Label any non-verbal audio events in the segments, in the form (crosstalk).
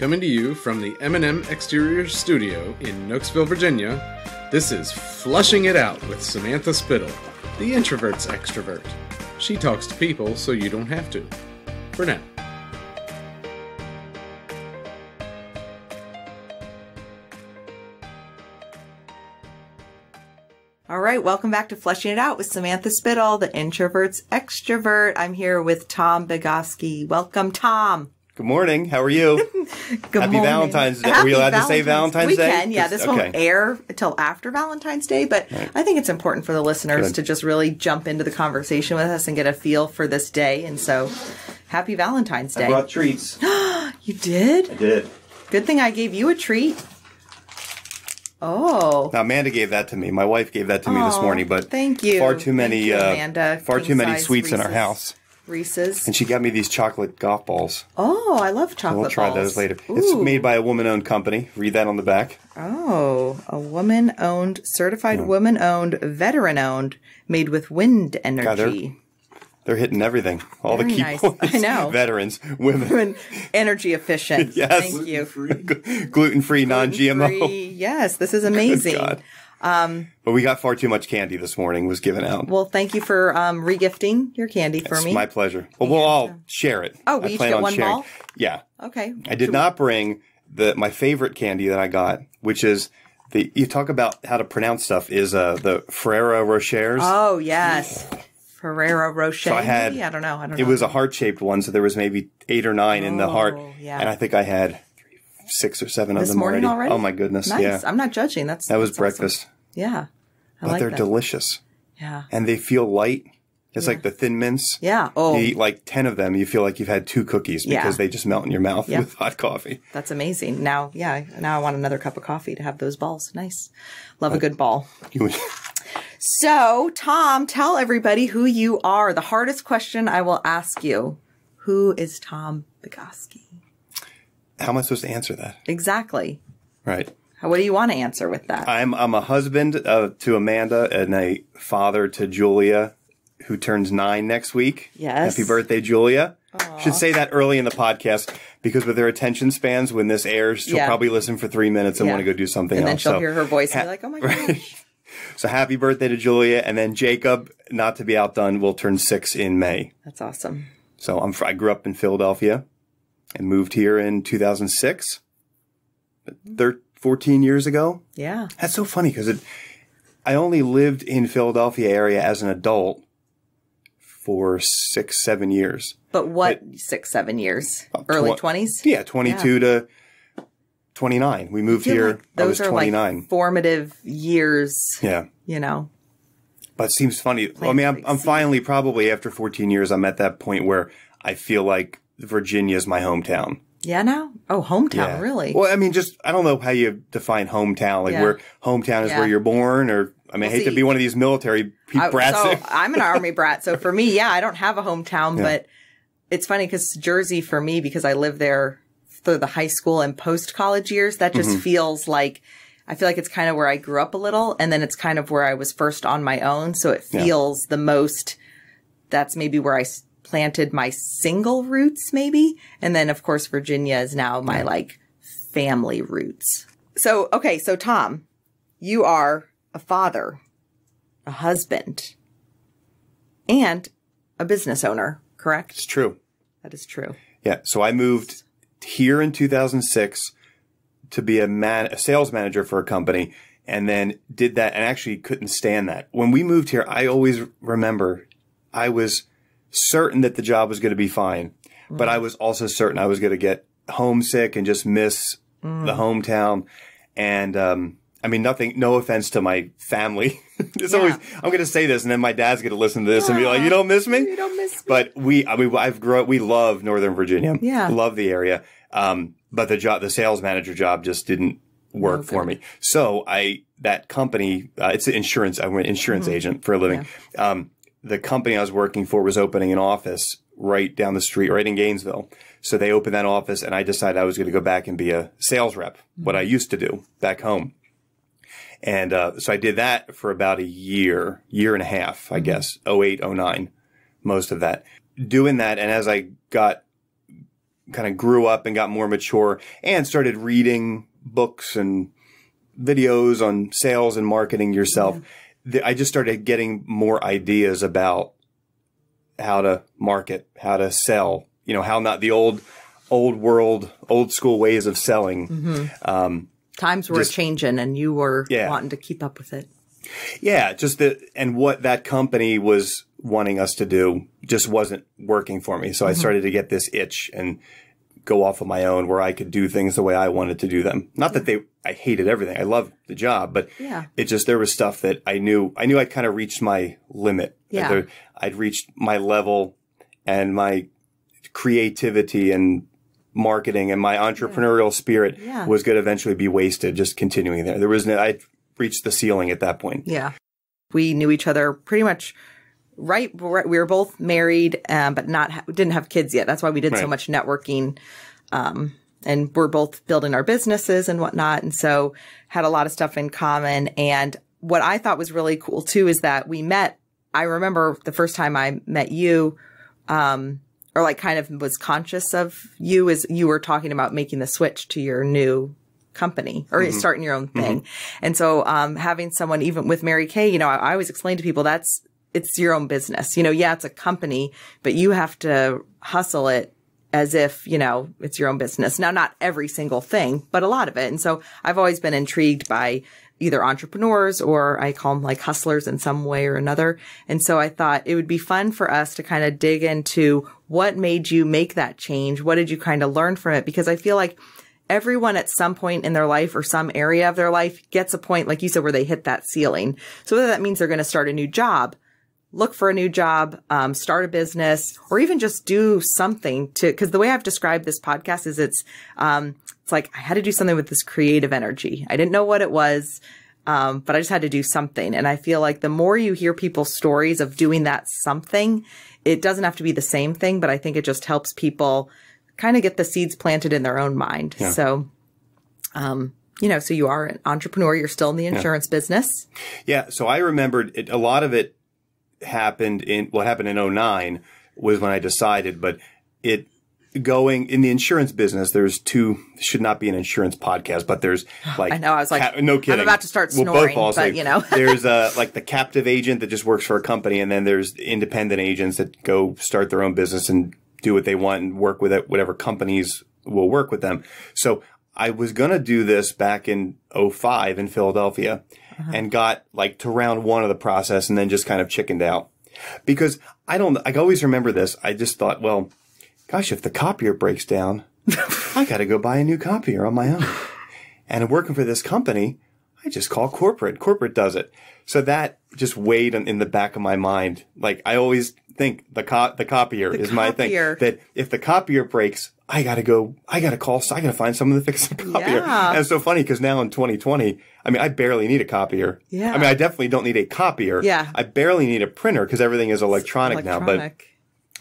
Coming to you from the M&M Exterior Studio in Nokesville, Virginia, this is Flushing It Out with Samantha Spittle, the introvert's extrovert. She talks to people so you don't have to. For now. All right, welcome back to Flushing It Out with Samantha Spittle, the introvert's extrovert. I'm here with Tom Bigoski. Welcome, Tom. Good morning. How are you? (laughs) Good Happy morning. Valentine's Day. Are Happy we allowed to say Valentine's we Day? We can. Yeah, this won't air until after Valentine's Day, but I think it's important for the listeners Good. to just really jump into the conversation with us and get a feel for this day. And so, happy Valentine's Day. I brought treats. (gasps) you did? I did. Good thing I gave you a treat. Oh. Now Amanda gave that to me. My wife gave that to me this morning, but thank you. far too many, Thank you, uh, Amanda. far too many King-size sweets in our house. Reese's. And she got me these chocolate golf balls. Oh, I love chocolate We'll try balls. those later. It's made by a woman-owned company. Read that on the back. Oh, a woman owned, certified woman owned, veteran owned, made with wind energy. They're hitting everything. All Very the key nice. points. I know. (laughs) Veterans, women, And energy efficient. (laughs) Yes. Thank you. gluten-free, non-GMO. Yes, this is (laughs) amazing. God. but we got far too much candy this morning. Was given out. Well, thank you for um, regifting your candy for it's me. my pleasure. Well, we'll all share it. Oh, we I each plan get on one sharing. ball? Yeah. okay. I did not bring the my favorite candy that I got, which is the you talk about how to pronounce stuff is uh the Ferrero Rochers. Oh, yes. Ferrero Rocher. So I had- maybe? I don't know. I don't it know. was a heart shaped one, so there was maybe eight or nine in the heart, Oh, yeah. and I think I had six or seven of them morning already. Oh my goodness! Nice. Yeah, I'm not judging. That's that was that's awesome. breakfast, Yeah. I but like they're that. delicious yeah. and they feel light. It's like the thin mints. Yeah. Oh, You eat like ten of them, you feel like you've had two cookies Yeah. because they just melt in your mouth Yeah. with hot coffee. That's amazing. Now, yeah, now I want another cup of coffee to have those balls. Nice. Love a good ball. So, Tom, tell everybody who you are. The hardest question I will ask you. Who is Tom Bigoski? How am I supposed to answer that? Exactly. Right. What do you want to answer with that? I'm I'm a husband uh, to Amanda and a father to Julia, who turns nine next week. Yes. Happy birthday, Julia. Should say that early in the podcast because with her attention spans, when this airs, she'll Yeah. probably listen for three minutes and Yeah. want to go do something and then else. she'll so, hear her voice and be like, oh my (laughs) gosh. so happy birthday to Julia, and then Jacob, not to be outdone, will turn six in May. That's awesome. So I'm I grew up in Philadelphia and moved here in 2006, thir- 14 years ago. Yeah. That's so funny because it. I only lived in Philadelphia area as an adult for six, seven years. But what, six, seven years? Early 20s? Yeah, twenty-two to twenty-nine. We moved here. like I was those are twenty-nine. like formative years, yeah, you know. but it seems funny. I mean, I'm, I'm finally probably after fourteen years. I'm at that point where I feel like Virginia is my hometown. Yeah, now? Oh, hometown, Yeah. really? Well, I mean, just I don't know how you define hometown. Like Yeah. where hometown is Yeah. where you're born, or I mean, I hate to be one of these military I- brats. so I'm an army brat. So for me, yeah, I don't have a hometown, but it's funny because Jersey for me, because I lived there through the high school and post college years, that just Mm-hmm. feels like, I feel like it's kind of where I grew up a little. And then it's kind of where I was first on my own. So it feels the most, that's maybe where I planted my single roots, maybe. And then of course, Virginia is now my like family roots. So, okay. So Tom, you are a father, a husband, and a business owner, correct? it's true. That is true. Yeah. So I moved here in 2006 to be a man, a sales manager for a company and then did that and actually couldn't stand that. When we moved here, I always remember I was certain that the job was going to be fine, but I was also certain I was going to get homesick and just miss the hometown. And, um, I mean, nothing, no offense to my family. (laughs) it's always, I'm going to say this and then my dad's going to listen to this and be like, you don't miss me? You don't miss me. But we, I mean, I've grown, we love Northern Virginia. Yeah. Love the area. Um, but the job, the sales manager job just didn't work for me. So I, that company, uh, it's an insurance, I'm an insurance Mm-hmm. agent for a living. Um, the company I was working for was opening an office right down the street, right in Gainesville. So they opened that office and I decided I was going to go back and be a sales rep, what Mm-hmm. I used to do back home. And, uh, so I did that for about a year, year and a half, I guess, 08, 09, most of that. Doing that. And as I got kind of grew up and got more mature and started reading books and videos on sales and marketing yourself, the, I just started getting more ideas about how to market, how to sell, you know, how not the old, old world, old school ways of selling. Um, Times were Just- changing and you were Yeah. wanting to keep up with it. Yeah, just the and what that company was wanting us to do just wasn't working for me. So I started to get this itch and go off on my own where I could do things the way I wanted to do them. Not that they I hated everything. I loved the job, but Yeah. it just there was stuff that I knew I knew I'd kind of reached my limit. Yeah. There- I'd reached my level and my creativity and marketing and my entrepreneurial spirit Yeah. was going to eventually be wasted just continuing there. There was no I reached the ceiling at that point. Yeah. We knew each other pretty much right. We were both married, um, but not, ha- didn't have kids yet. That's why we did so much networking. Um, and we're both building our businesses and whatnot. And so had a lot of stuff in common. And what I thought was really cool too is that we met. I remember the first time I met you, um, or like kind of was conscious of you as you were talking about making the switch to your new company or starting your own thing. And so, um, having someone even with Mary Kay, you know, I, I always explain to people that's, it's your own business. You know, yeah, it's a company, but you have to hustle it as if, you know, it's your own business. Now, not every single thing, but a lot of it. And so I've always been intrigued by either entrepreneurs or I call them like hustlers in some way or another. And so I thought it would be fun for us to kind of dig into what made you make that change? What did you kind of learn from it? Because I feel like everyone at some point in their life or some area of their life gets a point, like you said, where they hit that ceiling. So whether that means they're going to start a new job, look for a new job, um, start a business, or even just do something to, cause the way I've described this podcast is it's, um, it's like I had to do something with this creative energy. I didn't know what it was. Um, but I just had to do something. And I feel like the more you hear people's stories of doing that something, it doesn't have to be the same thing, but I think it just helps people kind of get the seeds planted in their own mind. So, um, you know, so you are an entrepreneur, you're still in the insurance business. Yeah. So I remembered it, a lot of it happened in what happened in 09 was when I decided, but it going in the insurance business, there's two, should not be an insurance podcast, but there's (sighs) like, I know, I was like, no I'm about to start We'll both snoring, fall but you know. (laughs) there's uh, like the captive agent that just works for a company. And then there's independent agents that go start their own business and do what they want and work with it, whatever companies will work with them. So I was going to do this back in 05 in Philadelphia Uh-huh. and got like to round one of the process and then just kind of chickened out because I don't, I always remember this. I just thought, well, gosh, if the copier breaks down, (laughs) I got to go buy a new copier on my own. And working for this company, I just call corporate. Corporate does it. So that just weighed in in the back of my mind. Like I always think the co- the copier is my thing. That if the copier breaks, I gotta go. I gotta call. I gotta find someone to fix the (laughs) copier. Yeah. And it's so funny because now in 2020, I mean, I barely need a copier. Yeah. I mean, I definitely don't need a copier. Yeah. I barely need a printer because everything is electronic, now. But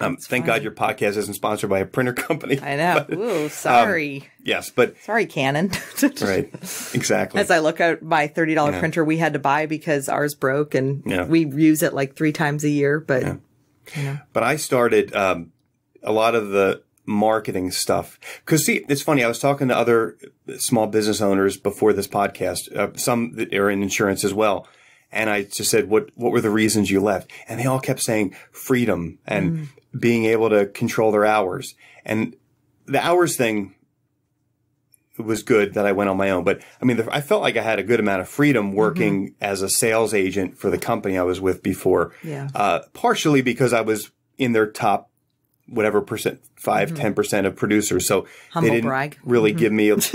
um, thank God your podcast isn't sponsored by a printer (laughs) company. I know. But, Ooh, sorry. yes, but sorry, Canon. (laughs) right, exactly. As I look at my thirty dollar printer we had to buy because ours broke and Yeah. we use it like three times a year. But yeah, But I started um, a lot of the marketing stuff because see, it's funny. I was talking to other small business owners before this podcast, uh, some that are in insurance as well, and I just said, "What what were the reasons you left?" And they all kept saying freedom and being able to control their hours. And the hours thing was good that I went on my own. But I mean, the, I felt like I had a good amount of freedom working as a sales agent for the company I was with before. Yeah. Uh, partially because I was in their top whatever percent, 5 10 percent of producers. So Humble they didn't brag. really give me. A, (laughs)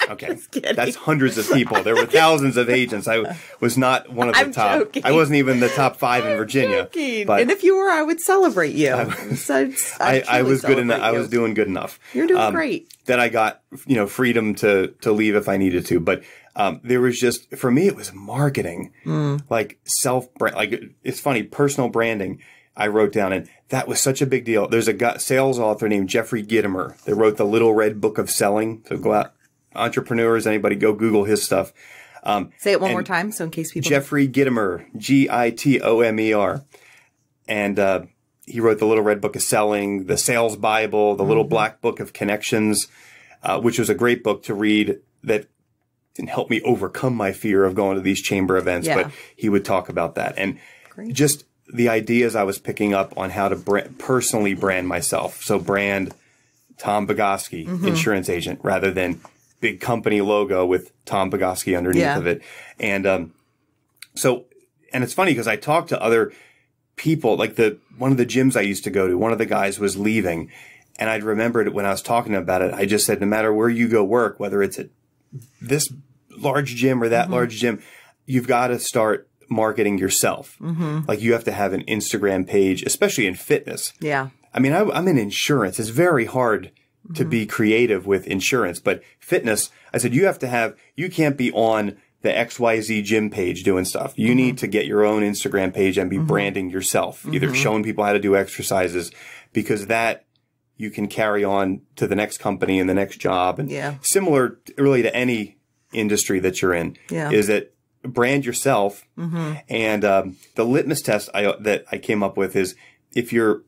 (laughs) okay, that's hundreds of people. There were (laughs) thousands of agents. I was not one of the I'm top. joking. I wasn't even the top five in Virginia. But and if you were, I would celebrate you. So I'd- I, I'd I was good enough. I was doing good enough. You're doing Um, great. That I got, you know, freedom to to leave if I needed to. But um, there was just for me, it was marketing, Mm. like self brand. Like it's funny, personal branding. I wrote down, and that was such a big deal. There's a sales author named Jeffrey Gitomer that wrote the Little Red Book of Selling. So go out, entrepreneurs, anybody, go Google his stuff. Say it one more time, so in case people. Jeffrey Gitomer, G I T O M E R, and uh, he wrote the Little Red Book of Selling, the Sales Bible, the Little Black Book of Connections, uh, which was a great book to read that didn't help me overcome my fear of going to these chamber events, Yeah. but he would talk about that. And Great. just the ideas I was picking up on how to br- personally brand myself. So brand Tom Bigoski, Mm-hmm. insurance agent, rather than big company logo with Tom Bigoski underneath Yeah. of it. And um, so, and it's funny because I talked to other people, like the one of the gyms I used to go to, one of the guys was leaving. And I'd remembered when I was talking about it, I just said, no matter where you go work, whether it's at this large gym or that large gym, you've got to start marketing yourself. Mm-hmm. Like you have to have an Instagram page, especially in fitness. Yeah. I mean, I, I'm in insurance. It's very hard to mm-hmm. be creative with insurance, but fitness, I said, you have to have, you can't be on the XYZ gym page doing stuff. You need mm-hmm. to get your own Instagram page and be branding yourself, either showing people how to do exercises because that you can carry on to the next company and the next job. And Yeah. similar really to any industry that you're in Yeah. is that brand yourself. And um, the litmus test I, that I came up with is if you're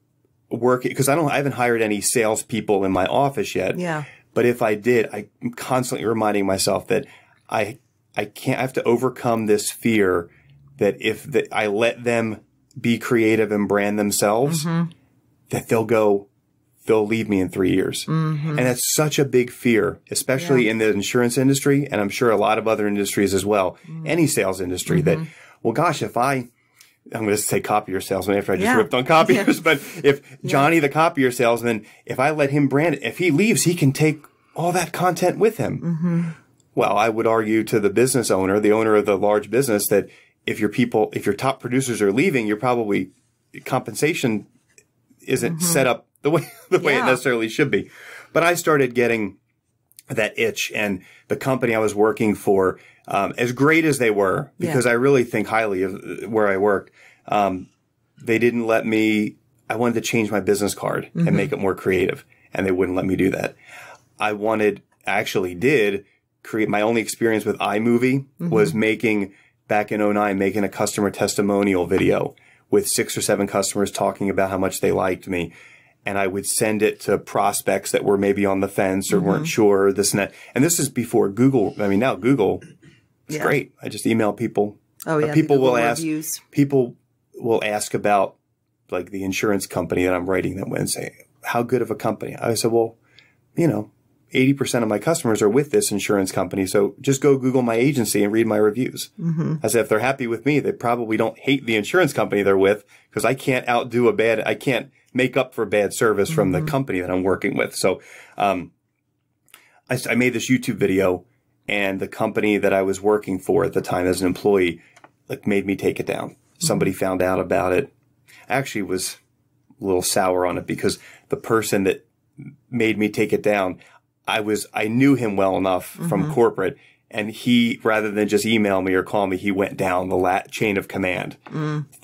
working, because I don't, I haven't hired any salespeople in my office yet. Yeah. But if I did, I'm constantly reminding myself that I, I can't I have to overcome this fear that if the, I let them be creative and brand themselves, that they'll go, they'll leave me in three years. Mm-hmm. And that's such a big fear, especially in the insurance industry. And I'm sure a lot of other industries as well, mm. any sales industry that, mm-hmm. well, gosh, if I, I'm going to say copier salesman after I just Yeah. ripped on copiers, but if Johnny, the copier salesman, if I let him brand it, if he leaves, he can take all that content with him. Mm-hmm. Well, I would argue to the business owner, the owner of the large business, that if your people, if your top producers are leaving, you're probably compensation isn't set up the way (laughs) the way it necessarily should be. But I started getting that itch, and the company I was working for, um, as great as they were, because I really think highly of where I worked, um, they didn't let me. I wanted to change my business card and make it more creative, and they wouldn't let me do that. I wanted, actually did create my only experience with iMovie was making back in 09, making a customer testimonial video with six or seven customers talking about how much they liked me. And I would send it to prospects that were maybe on the fence or weren't sure this and that. And this is before Google. I mean, now Google is Yeah. great. I just email people. Oh yeah. people will ask, reviews. people will ask about like the insurance company that I'm writing them with and say, how good of a company? I said, well, you know, 80% of my customers are with this insurance company. So just go Google my agency and read my reviews. Mm-hmm. I said, if they're happy with me, they probably don't hate the insurance company they're with because I can't outdo a bad, I can't make up for bad service from the company that I'm working with. So, um, I, I made this YouTube video and the company that I was working for at the time as an employee, like made me take it down. Somebody found out about it. I Actually was a little sour on it because the person that made me take it down, I was, I knew him well enough from corporate and he, rather than just email me or call me, he went down the lat chain of command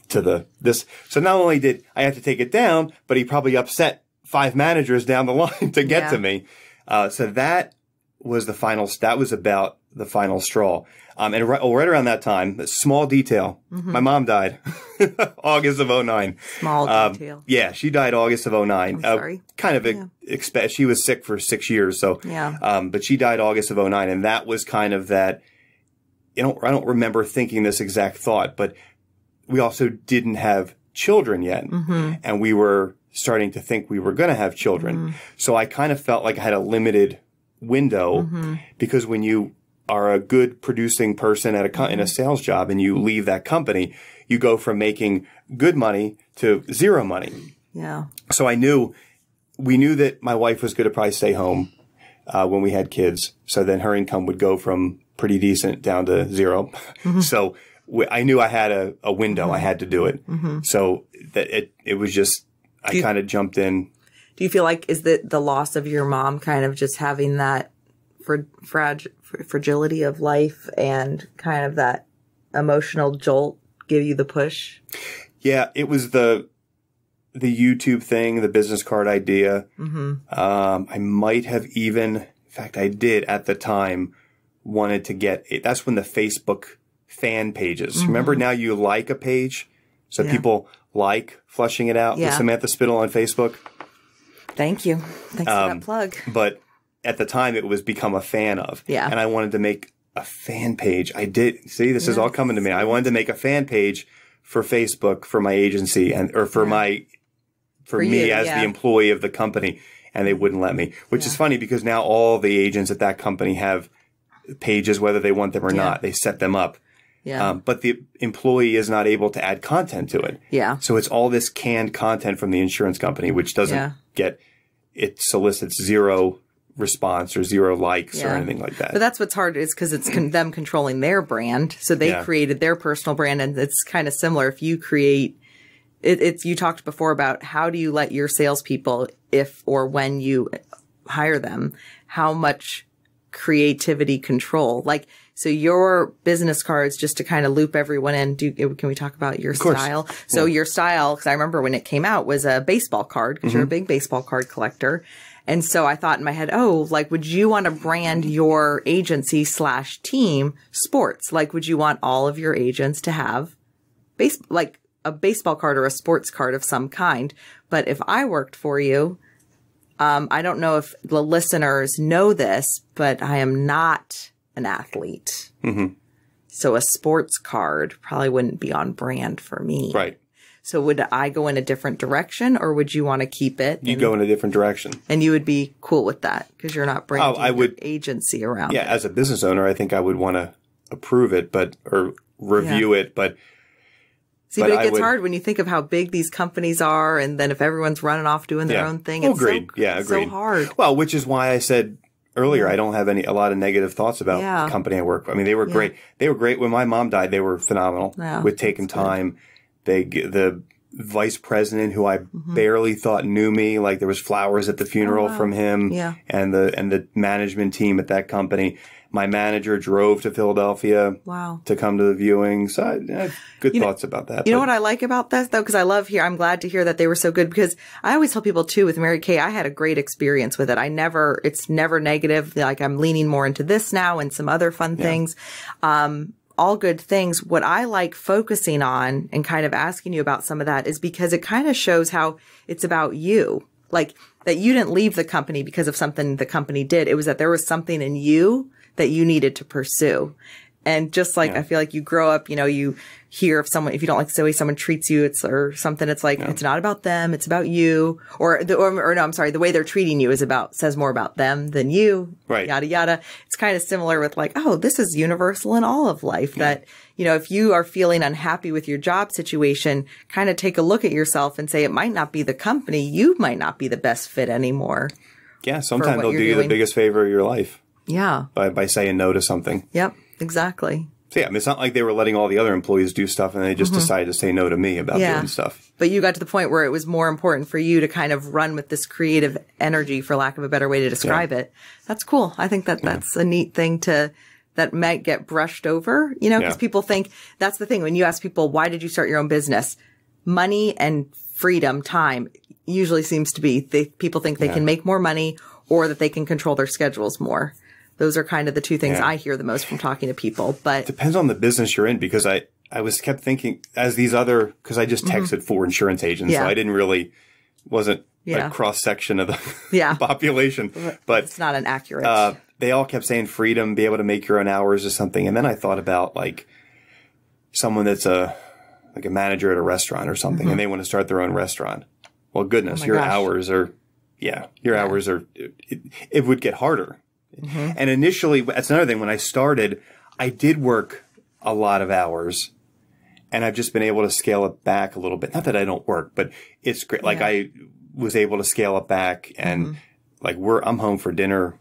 to the, this. So not only did I have to take it down, but he probably upset five managers down the (laughs) line to get Yeah. to me. Uh, so that was the final, that was about the final straw. Um, and right, oh, right around that time, small detail, my mom died (laughs) August of 09. Small Um, detail. yeah, she died August of 09. I'm sorry. kind of ex- expect, she was sick for six years. So, Yeah. um, but she died August of 09. And that was kind of that, you know, I don't remember thinking this exact thought, but we also didn't have children yet. Mm-hmm. And we were starting to think we were going to have children. Mm-hmm. So I kind of felt like I had a limited window Mm-hmm. because when you are a good producing person at a co- Mm-hmm. in a sales job and you leave that company, you go from making good money to zero money. Yeah. So I knew we knew that my wife was going to probably stay home uh, when we had kids. So then her income would go from pretty decent down to 0 So we, I knew I had a, a window. I had to do it. So that it it was just I kind of jumped in. Do you feel like is the the loss of your mom kind of just having that fr- frag- fr- fragility of life and kind of that emotional jolt give you the push? Yeah, it was the the YouTube thing, the business card idea. Mm-hmm. Um, I might have even, in fact, I did at the time wanted to get it. That's when the Facebook fan pages. Mm-hmm. Remember now you like a page. So Yeah. people like flushing it out with Samantha Spittle on Facebook, Thank you. Thanks for that um, plug. but at the time it was become a fan of. Yeah. And I wanted to make a fan page. I did. See, this is all coming to me. I wanted to make a fan page for Facebook for my agency and or for my for, For me you, as yeah. the employee of the company and they wouldn't let me. Which is funny because now all the agents at that company have pages whether they want them or not. They set them up. Yeah. Um, but the employee is not able to add content to it. yeah. So it's all this canned content from the insurance company, which doesn't Yeah. get, it solicits zero response or zero likes or anything like that. But that's what's hard is because it's con- them controlling their brand. So they Yeah. created their personal brand, and it's kind of similar. If you create, it, it's you talked before about how do you let your salespeople, if or when you hire them, how much creativity control, like. So your business cards, just to kind of loop everyone in, do can we talk about your style? So your style, because I remember when it came out, was a baseball card because you're a mm-hmm. big baseball card collector. And so I thought in my head, oh, like, would you want to brand your agency slash team sports? Like, would you want all of your agents to have base, like a baseball card or a sports card of some kind? But if I worked for you, um, I don't know if the listeners know this, but I am not an athlete. So a sports card probably wouldn't be on brand for me. right. So would I go in a different direction or would you want to keep it? You and, go in a different direction. and you would be cool with that because you're not oh, bringing Oh, I would- agency around. Yeah. it. As a business owner, I think I would want to approve it, but, or review it, but See, but but, it gets would- hard when you think of how big these companies are, and then if everyone's running off doing their yeah. own thing, Oh, it's agreed. so, yeah. so hard. Well, which is why I said earlier, I don't have any, a lot of negative thoughts about Yeah. the company I work for. I mean, they were great. They were great. When my mom died, they were phenomenal Yeah, with taking time. They, the vice president who I Mm-hmm. barely thought knew me, like there was flowers at the funeral from him Oh, Yeah. and the, and the management team at that company. My manager drove to Philadelphia Wow. to come to the viewing. So I, I have good know- thoughts about that. You know what I like about this though, because I love here. I'm glad to hear that they were so good because I always tell people too with Mary Kay, I had a great experience with it. I never, it's never negative. Like I'm leaning more into this now and some other fun things. Um, all good things. What I like focusing on and kind of asking you about some of that is because it kind of shows how it's about you. Like that you didn't leave the company because of something the company did. It was that there was something in you that you needed to pursue. And just like I feel like you grow up, you know, you hear if someone if you don't like the way someone treats you, it's or something. It's like it's not about them, it's about you. Or the or, or no, I'm sorry, the way they're treating you is about says more about them than you. Right. Yada yada. It's kind of similar with like, oh, this is universal in all of life. That you know, if you are feeling unhappy with your job situation, kind of take a look at yourself and say it might not be the company, you might not be the best fit anymore. yeah, sometimes they'll do you doing. the biggest favor of your life Yeah. by, by saying no to something. Yep. Exactly. So yeah, I mean, it's not like they were letting all the other employees do stuff and they just decided to say no to me about Mm-hmm. Yeah. doing stuff. But you got to the point where it was more important for you to kind of run with this creative energy, for lack of a better way to describe it. That's cool. I think that that's a neat thing to, that might get brushed over, you know, because Yeah. people think that's the thing. When you ask people, why did you start your own business? Money and freedom, time usually seems to be, they, people think they can make more money or that they can control their schedules more. Those are kind of the two things Yeah. I hear the most from talking to people. But Depends on the business you're in because I, I was kept thinking as these other, cause I just texted four insurance agents. Mm-hmm. Yeah. So I didn't really, wasn't Yeah. a cross section of the Yeah. (laughs) population, but it's not an accurate. uh, they all kept saying freedom, be able to make your own hours or something. And then I thought about like someone that's a, like a manager at a restaurant or something and they want to start their own restaurant. Well, goodness, Mm-hmm. Oh your gosh. hours are, yeah, your hours are, it, it would get harder. Mm-hmm. And initially, that's another thing. When I started, I did work a lot of hours and I've just been able to scale it back a little bit. Not that I don't work, but it's great. Like I was able to scale it back and Mm-hmm. like we're, I'm home for dinner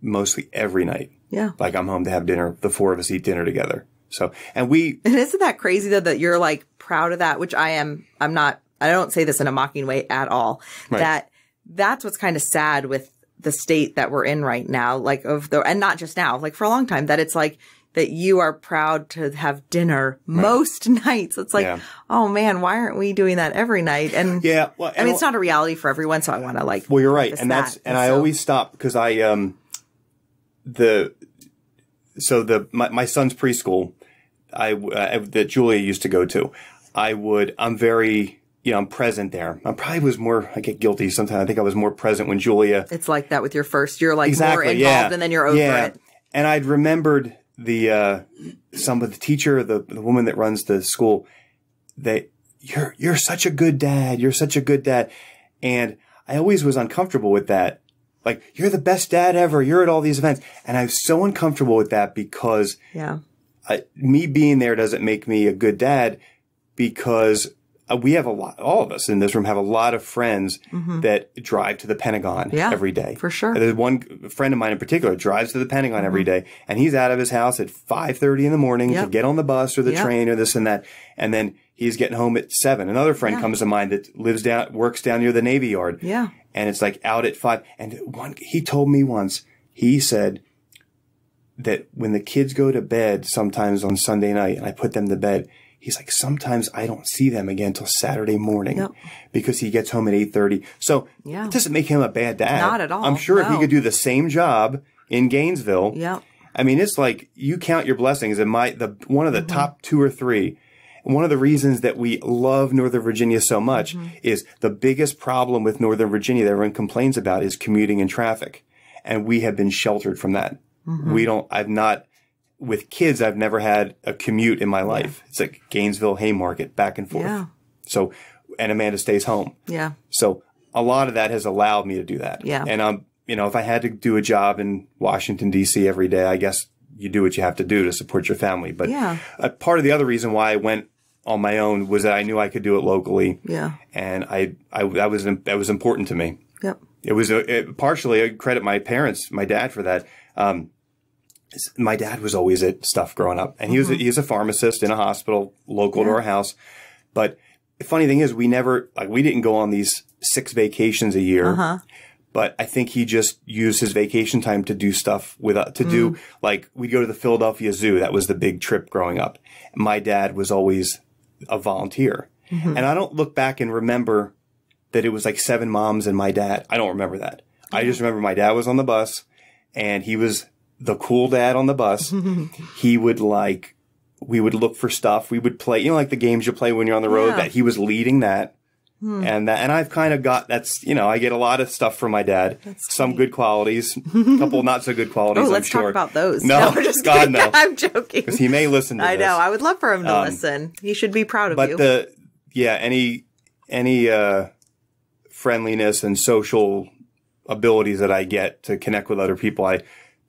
mostly every night. yeah. Like I'm home to have dinner. The four of us eat dinner together. So, and we, (laughs) And isn't that crazy though that you're like proud of that, which I am, I'm not, I don't say this in a mocking way at all. Right. That that's what's kind of sad with the state that we're in right now, like of the, and not just now, like for a long time, that it's like, that you are proud to have dinner most (laughs) nights. It's like, Yeah. oh man, why aren't we doing that every night? And (laughs) yeah, well, I mean, it's not a reality for everyone, so I want to like. Well, you're right, and that's that. and I so- always stop because I um the so the my, my son's preschool I uh, that Julia used to go to. I would, I'm very, you know, I'm present there. I probably was more, I get guilty sometimes. I think I was more present when Julia. It's like that with your first. You're like more involved and then you're over yeah. it. And I'd remembered the, uh, some of the teacher, the, the woman that runs the school, they, you're, you're such a good dad. You're such a good dad. And I always was uncomfortable with that. Like, you're the best dad ever. You're at all these events. And I was so uncomfortable with that because Yeah. I, me being there doesn't make me a good dad because we have a lot, all of us in this room have a lot of friends that drive to the Pentagon Mm-hmm. Yeah, every day. for sure. There's one friend of mine in particular drives to the Pentagon every day and he's out of his house at 5.30 in the morning Mm-hmm. Yep. to get on the bus or the Yep. train or this and that. And then he's getting home at seven. Another friend Yeah. comes to mind that lives down, works down near the Navy Yard Yeah. and it's like out at five. And one, he told me once, he said that when the kids go to bed sometimes on Sunday night and I put them to bed, he's like, sometimes I don't see them again until Saturday morning because he gets home at 8.30. So Yeah. it doesn't make him a bad dad. Not at all, I'm sure if he could do the same job in Gainesville. Yep. I mean, it's like you count your blessings and my, the, one of the Mm-hmm. top two or three. And one of the reasons that we love Northern Virginia so much Mm-hmm. is the biggest problem with Northern Virginia that everyone complains about is commuting and traffic. And we have been sheltered from that. Mm-hmm. We don't, I've not, with kids, I've never had a commute in my life. It's like Gainesville, Haymarket, back and forth. Yeah. So, and Amanda stays home. Yeah. So a lot of that has allowed me to do that. Yeah. And um, you know, if I had to do a job in Washington D.C. every day, I guess you do what you have to do to support your family. But Yeah. a part of the other reason why I went on my own was that I knew I could do it locally, Yeah. and I, I that was that was important to me. Yep. It was a, it, partially I credit my parents, my dad for that. Um, my dad was always at stuff growing up, and he was a, he was a pharmacist in a hospital local to our house. But the funny thing is, we never like we didn't go on these six vacations a year. Uh-huh. But I think he just used his vacation time to do stuff with uh, to do like we'd go to the Philadelphia Zoo. That was the big trip growing up. My dad was always a volunteer, and I don't look back and remember that it was like seven moms and my dad. I don't remember that. I just remember my dad was on the bus and he was the cool dad on the bus. (laughs) he would like, we would look for stuff. We would play, you know, like the games you play when you're on the road Yeah. that he was leading that. And that, and I've kind of got that's, you know, I get a lot of stuff from my dad. Some good qualities, a (laughs) couple not so good qualities. Oh, I'm let's sure. talk about those. No, (laughs) we're just God, kidding. no. I'm joking. Because he may listen to I this. know. I would love for him to Um, listen. He should be proud of but you. the yeah any any uh friendliness and social abilities that i get to connect with other people i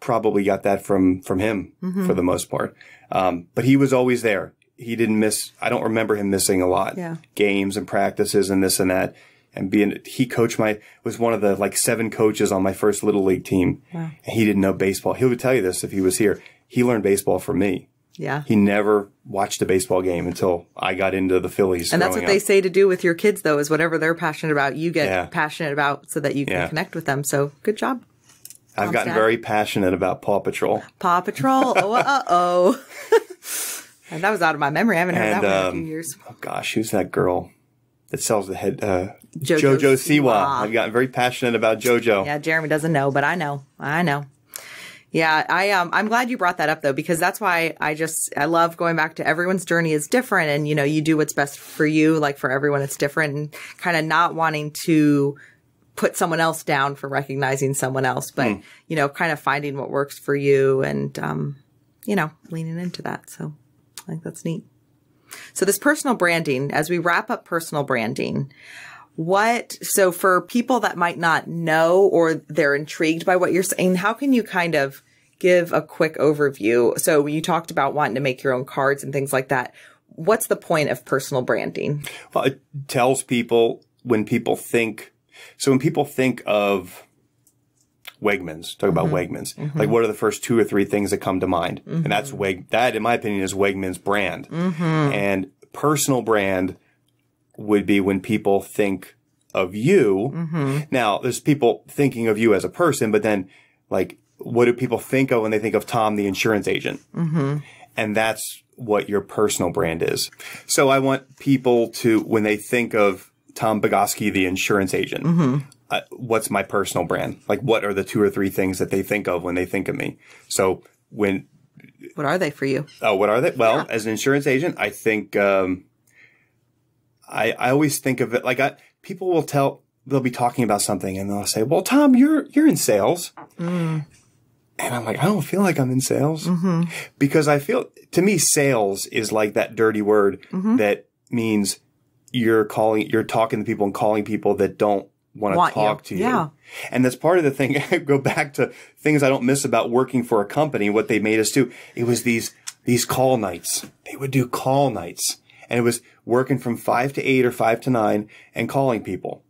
probably got that from from him Mm-hmm. for the most part um but he was always there he didn't miss i don't remember him missing a lot Yeah. games and practices and this and that and being he coached my was one of the like seven coaches on my first little league team and he didn't know baseball he would tell you this if he was here he learned baseball from me yeah. he never watched a baseball game until I got into the Phillies. And that's what growing they say to do with your kids, though, is whatever they're passionate about, you get Yeah. passionate about so that you can Yeah. connect with them. So good job. I've gotten Dad. very passionate about Paw Patrol. Paw Patrol. oh, uh oh. and (laughs) that was out of my memory. I haven't heard And, that one in a um, few years. Oh gosh, who's that girl that sells the head? Uh, Jojo Jojo, Siwa. Siwa. I've gotten very passionate about Jojo. Yeah, Jeremy doesn't know, but I know. I know. Yeah, I um I'm glad you brought that up though because that's why I just I love going back to everyone's journey is different and you know you do what's best for you like for everyone it's different and kind of not wanting to put someone else down for recognizing someone else but you know kind of finding what works for you and um you know leaning into that so I think that's neat. So this personal branding as we wrap up personal branding what so for people that might not know or they're intrigued by what you're saying how can you kind of give a quick overview so you talked about wanting to make your own cards and things like that what's the point of personal branding Well, it tells people when people think. So when people think of Wegmans, talk about Mm-hmm. Wegmans. Like, what are the first two or three things that come to mind? And that's Weg. That, in my opinion, is Wegmans brand. Mm-hmm. And personal brand would be when people think of you. Mm-hmm. Now, there's people thinking of you as a person, but then, like, what do people think of when they think of Tom, the insurance agent? Mm-hmm. And that's what your personal brand is. So I want people to, when they think of Tom Bigoski, the insurance agent, Mm-hmm. uh, what's my personal brand? Like, what are the two or three things that they think of when they think of me? So when, what are they for you oh, what are they? Well, as an insurance agent, I think, um, I, I always think of it like I, people will tell, they'll be talking about something and they'll say, well, Tom, you're, you're in sales. And I'm like, I don't feel like I'm in sales because I feel to me, sales is like that dirty word that means you're calling, you're talking to people and calling people that don't want Want to you. talk to you. Yeah. And that's part of the thing. (laughs) I go back to things I don't miss about working for a company, what they made us do. It was these, these call nights. They would do call nights and it was working from five to eight or five to nine and calling people,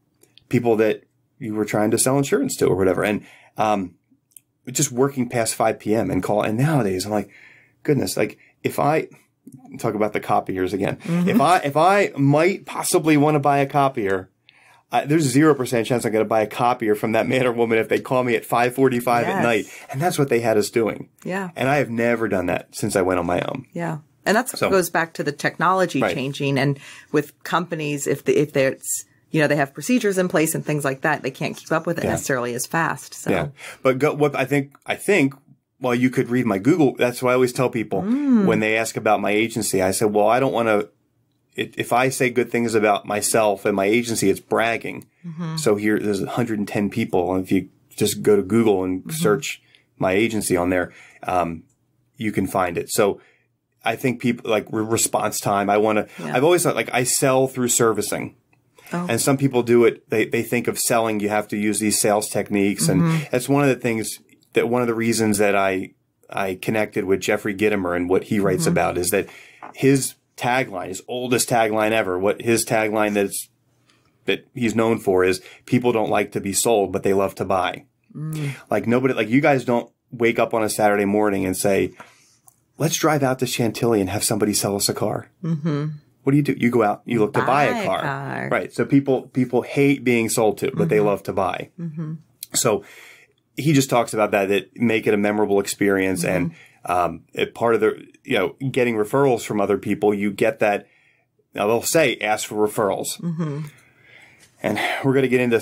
people that you were trying to sell insurance to or whatever. And, um, just working past 5 p.m. and call. And nowadays I'm like, goodness, like if I talk about the copiers again, if I, if I might possibly want to buy a copier, uh, there's zero percent chance I'm going to buy a copier from that man or woman if they call me at 5:45 at night, and that's what they had us doing. Yeah. And I have never done that since I went on my own. Yeah. And that's So- goes back to the technology Right. changing and with companies, if the, if there's, you know, they have procedures in place and things like that, they can't keep up with it Yeah. necessarily as fast. So Yeah. But go, what I think, I think, well, you could read my Google. That's what I always tell people Mm. when they ask about my agency. I said, well, I don't want to, if I say good things about myself and my agency, it's bragging. Mm-hmm. So here, there's 110 people. And if you just go to Google and Mm-hmm. search my agency on there, um, you can find it. So I think people like re- response time. I want to, Yeah. I've always thought like I sell through servicing. Oh. And some people do it. They, they think of selling. You have to use these sales techniques. And Mm-hmm. that's one of the things that one of the reasons that I, I connected with Jeffrey Gitomer and what he writes Mm-hmm. about is that his tagline, his oldest tagline ever, what his tagline that's, that he's known for is people don't like to be sold, but they love to buy. Like nobody, like you guys don't wake up on a Saturday morning and say, let's drive out to Chantilly and have somebody sell us a car. Mm-hmm. What do you do? You go out, you look to buy Buy a a car. car. Right. So people, people hate being sold to, but they love to buy. So he just talks about that, that make it a memorable experience. And, um, it, part of the, you know, getting referrals from other people, you get that. Now they'll say, ask for referrals. And we're going to get into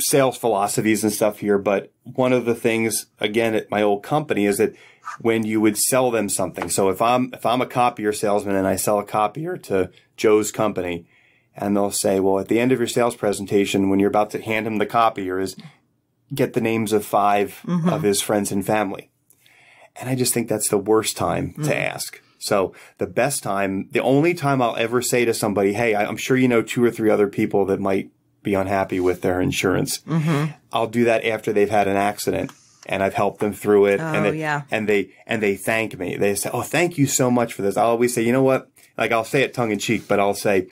sales philosophies and stuff here. But one of the things, again, at my old company is that when you would sell them something. So if I'm, if I'm a copier salesman and I sell a copier to Joe's company and they'll say, well, at the end of your sales presentation, when you're about to hand him the copier is get the names of 5 mm-hmm. of his friends and family. And I just think that's the worst time to mm. ask. So the best time, the only time I'll ever say to somebody, Hey, I'm sure you know two or three other people that might be unhappy with their insurance. Mm-hmm. I'll do that after they've had an accident and I've helped them through it. and Oh, they, yeah. and they, and they thank me. They say, Oh, thank you so much for this. I'll always say, you know what? Like I'll say it tongue in cheek, but I'll say,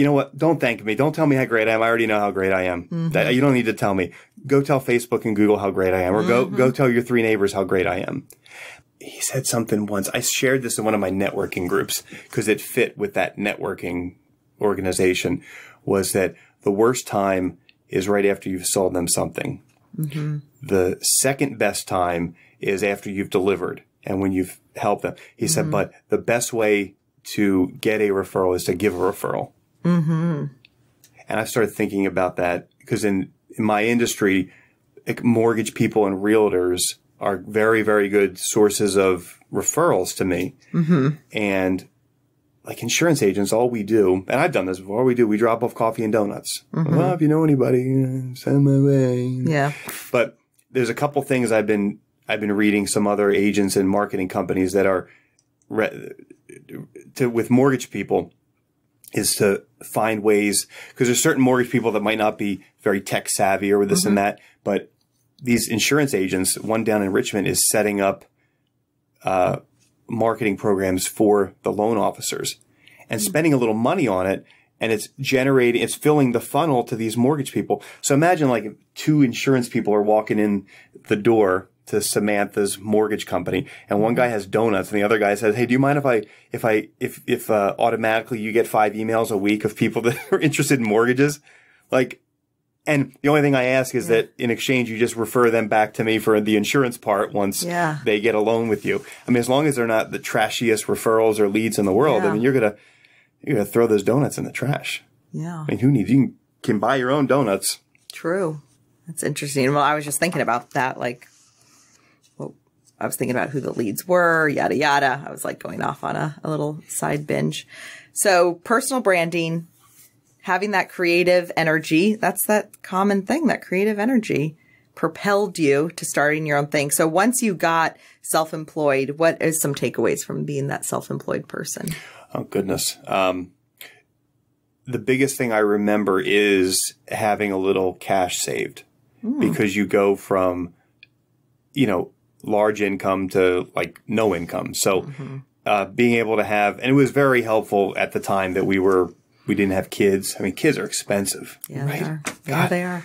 you know what? Don't thank me. Don't tell me how great I am. I already know how great I am. Mm-hmm. That, you don't need to tell me. Go tell Facebook and Google how great I am, or go go mm-hmm. tell your three neighbors how great I am. He said something once. I shared this in one of my networking groups because it fit with that networking organization. Was that the worst time is right after you've sold them something. Mm-hmm. The second best time is after you've delivered and when you've helped them. He said, but the best way to get a referral is to give a referral. Mm-hmm. And I started thinking about that because in, in my industry, like, mortgage people and realtors are very, very good sources of referrals to me. Mm-hmm. And like insurance agents, all we do, and I've done this before, all we do, we drop off coffee and donuts. Mm-hmm. Well, if you know anybody, send my way. Yeah. But there's a couple things I've been I've been reading some other agents and marketing companies that are re- to with mortgage people is to find ways because there's certain mortgage people that might not be very tech savvy or this and that, but these insurance agents, one down in Richmond, is setting up uh, marketing programs for the loan officers and spending a little money on it. And it's generating, it's filling the funnel to these mortgage people. So imagine like two insurance people are walking in the door to Samantha's mortgage company and one guy has donuts and the other guy says, Hey, do you mind if I, if I, if, if, uh, automatically you get five emails a week of people (laughs) that are interested in mortgages? Like, and the only thing I ask is that in exchange, you just refer them back to me for the insurance part once Yeah. they get a loan with you. I mean, as long as they're not the trashiest referrals or leads in the world, I mean, you're gonna you're gonna throw those donuts in the trash. Yeah. I mean, who needs? You can, can buy your own donuts. True. That's interesting. Well, I was just thinking about that. Like, I was thinking about who the leads were, yada, yada. I was like going off on a, a little side binge. So personal branding, having that creative energy, that's that common thing, that creative energy propelled you to starting your own thing. So once you got self-employed, what is some takeaways from being that self-employed person? Oh goodness. Um, the biggest thing I remember is having a little cash saved because you go from, you know, large income to like no income. So, uh, being able to have, and it was very helpful at the time that we were, we didn't have kids. I mean, kids are expensive. Yeah, right? they are. Yeah, they are.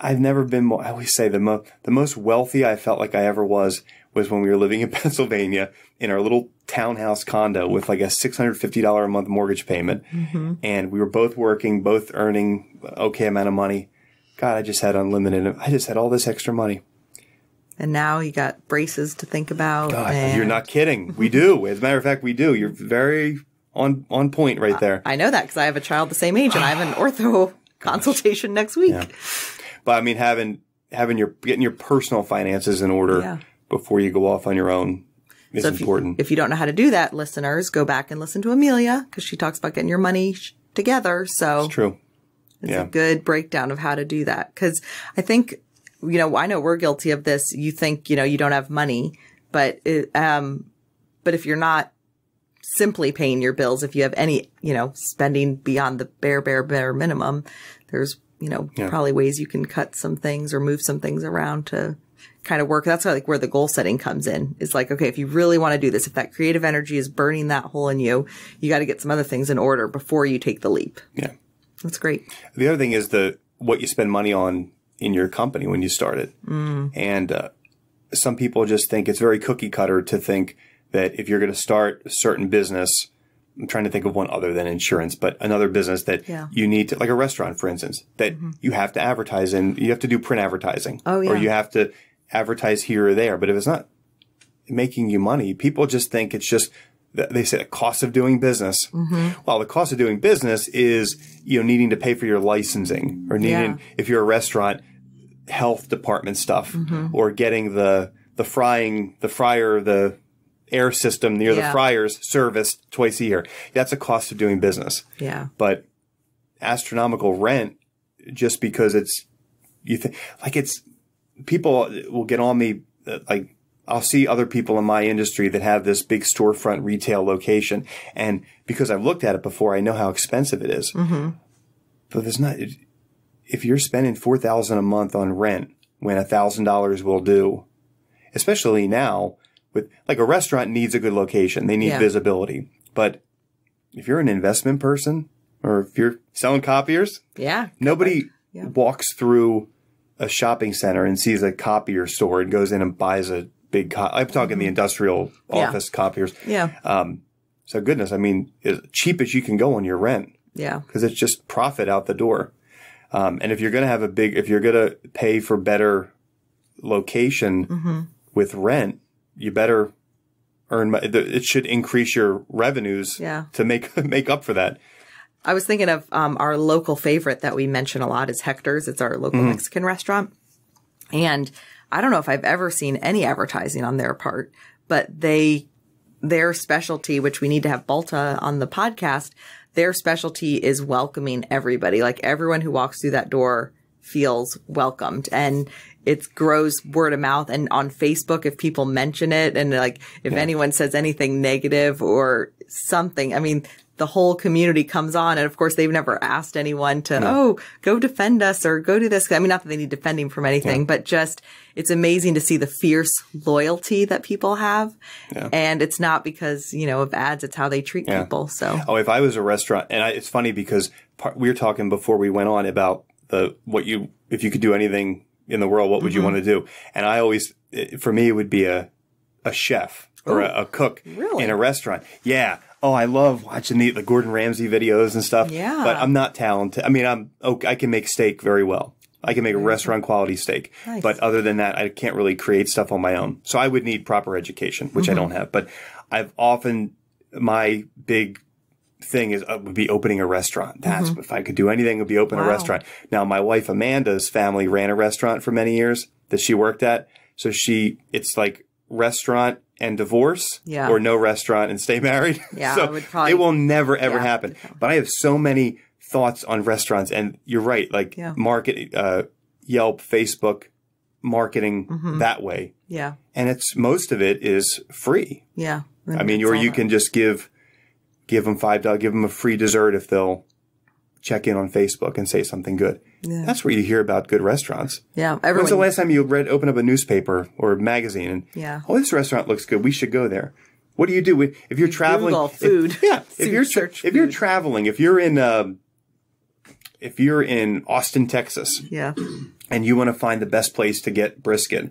I've never been more, I always say the most, the most wealthy I felt like I ever was was when we were living in (laughs) Pennsylvania in our little townhouse condo with like a $650 a month mortgage payment. And we were both working, both earning okay amount of money. God, I just had unlimited, I just had all this extra money. And now you got braces to think about. God, and you're not kidding. We do. As a matter of fact, we do. You're very on, on point right there. I know that because I have a child the same age and I have an (sighs) ortho consultation next week. But I mean, having, having your, getting your personal finances in order Yeah. before you go off on your own is So if you, important. if you don't know how to do that, listeners, go back and listen to Amelia because she talks about getting your money sh- together. So True. it's Yeah. a good breakdown of how to do that. Cause I think, you know, I know we're guilty of this. You think, you know, you don't have money, but, it, um, but if you're not simply paying your bills, if you have any, you know, spending beyond the bare, bare, bare minimum, there's, you know, Yeah. probably ways you can cut some things or move some things around to kind of work. That's like where the goal setting comes in. It's like, okay, if you really want to do this, if that creative energy is burning that hole in you, you got to get some other things in order before you take the leap. Yeah. That's great. The other thing is the what you spend money on in your company when you start it. Mm. And uh, some people just think it's very cookie cutter to think that if you're going to start a certain business, I'm trying to think of one other than insurance, but another business that Yeah. you need to, like a restaurant, for instance, that mm-hmm. you have to advertise in, you have to do print advertising. Oh, Or you have to advertise here or there. But if it's not making you money, people just think it's just, they say the cost of doing business. Mm-hmm. Well, the cost of doing business is, you know, needing to pay for your licensing or needing, Yeah. if you're a restaurant, health department stuff Mm-hmm. or getting the, the frying, the fryer, the air system near the fryers serviced twice a year. That's a cost of doing business. Yeah. But astronomical rent just because it's, you think, like it's, people will get on me, uh, like, I'll see other people in my industry that have this big storefront retail location. And because I've looked at it before, I know how expensive it is. Mm-hmm. But there's not, if you're spending 4000 a month on rent when $1,000 will do, especially now with like a restaurant needs a good location. They need Yeah. visibility. But if you're an investment person or if you're selling copiers, Yeah. Nobody Yeah. walks through a shopping center and sees a copier store and goes in and buys a big co- I'm talking the industrial Mm-hmm. Yeah. office copiers. Yeah. So goodness, I mean, as cheap as you can go on your rent Yeah. because it's just profit out the door. Um, and if you're going to have a big, if you're going to pay for better location Mm-hmm. with rent, you better earn. mo- It should increase your revenues Yeah. to make (laughs) make up for that. I was thinking of um, our local favorite that we mention a lot is Hector's. It's our local Mexican restaurant. And I don't know if I've ever seen any advertising on their part, but they, their specialty, which we need to have Balta on the podcast, their specialty is welcoming everybody. Like everyone who walks through that door feels welcomed. And it grows word of mouth and on Facebook if people mention it and like if anyone says anything negative or something I mean the whole community comes on. And of course they've never asked anyone to oh go defend us or go do this. I mean not that they need defending from anything but just it's amazing to see the fierce loyalty that people have. And it's not because you know of ads it's how they treat people so. Oh, if I was a restaurant, and I, it's funny because part, we were talking before we went on about the what you if you could do anything in the world, what would you Mm-hmm. want to do? And I always, for me, it would be a a chef or a, a cook Really? in a restaurant. Yeah. Oh, I love watching the, the Gordon Ramsay videos and stuff. Yeah. But I'm not talented. I mean, I'm okay. I can make steak very well. I can make a restaurant quality steak. Nice. But other than that, I can't really create stuff on my own. So I would need proper education, which Mm-hmm. I don't have. But I've often, my big thing is uh, would be opening a restaurant. That's if I could do anything, it would be open a Mm-hmm. Restaurant. Now, my wife Amanda's family ran a restaurant for many years that she worked at. So she, it's like restaurant and divorce, Yeah. or no restaurant and stay married. (laughs) Yeah, so probably- it will never ever yeah. happen. But I have so many thoughts on restaurants, and you're right. Like Yeah. market, uh, Yelp, Facebook, marketing Mm-hmm. that way, Yeah. and it's most of it is free. Yeah. I mean, or you can just give give them five dollars, give them a free dessert if they'll check in on Facebook and say something good. Yeah. That's where you hear about good restaurants. Yeah. When's the last time you read, open up a newspaper or a magazine and, Yeah. oh, this restaurant looks good. We should go there. What do you do if you're traveling? Google if- food. (laughs) yeah. (laughs) If you're, tra- if you're traveling, if you're in, um if you're in Austin, Texas yeah. and you want to find the best place to get brisket,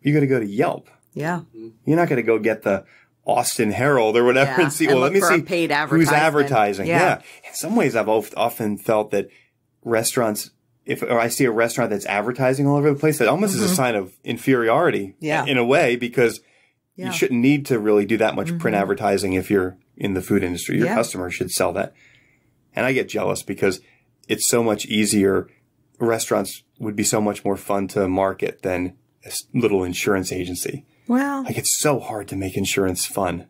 you got to go to Yelp. Yeah. You're not going to go get the Austin Herald or whatever Yeah, and see, and well, let me see paid who's advertising. Yeah. Yeah. In some ways, I've often felt that restaurants, if or I see a restaurant that's advertising all over the place, that almost is a sign of inferiority Mm-hmm. Yeah. in a way because Yeah. Mm-hmm. you shouldn't need to really do that much print advertising if you're in the food industry. Your Yeah. customers should sell that. And I get jealous because it's so much easier. Restaurants would be so much more fun to market than a little insurance agency. Well, Like it's so hard to make insurance fun.